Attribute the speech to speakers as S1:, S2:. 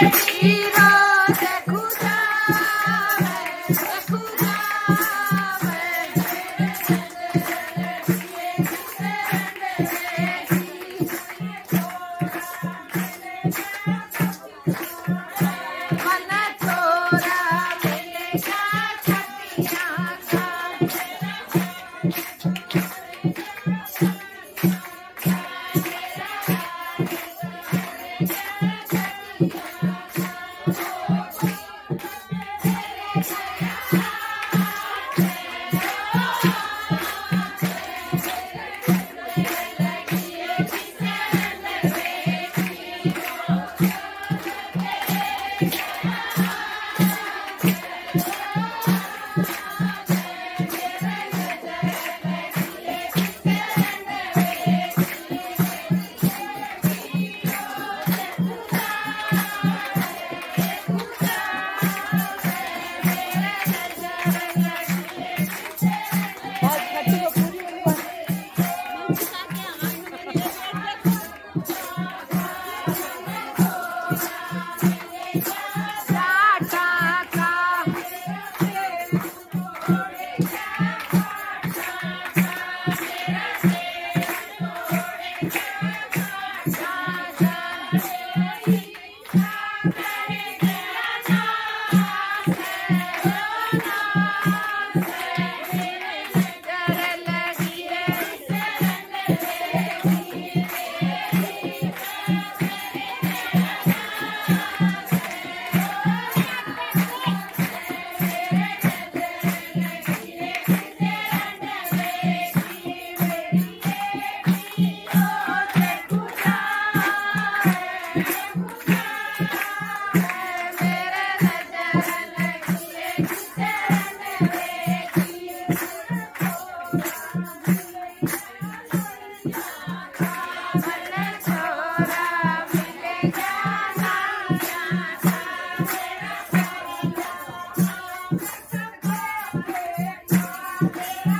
S1: Elegida. Yeah.